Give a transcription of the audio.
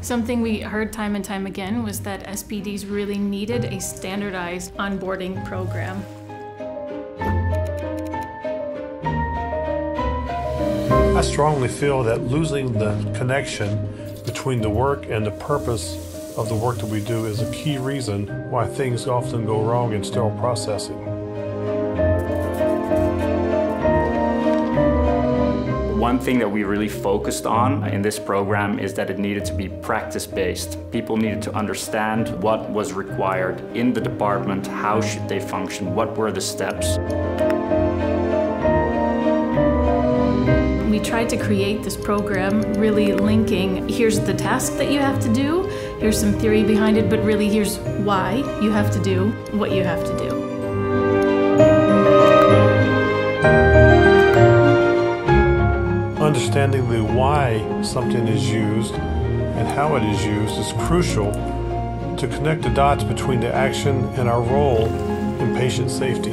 Something we heard time and time again was that SPDs really needed a standardized onboarding program. I strongly feel that losing the connection between the work and the purpose of the work that we do is a key reason why things often go wrong in sterile processing. One thing that we really focused on in this program is that it needed to be practice-based. People needed to understand what was required in the department, how should they function, what were the steps. We tried to create this program really linking here's the task that you have to do, here's some theory behind it, but really here's why you have to do what you have to do. Understanding the why something is used and how it is used is crucial to connect the dots between the action and our role in patient safety.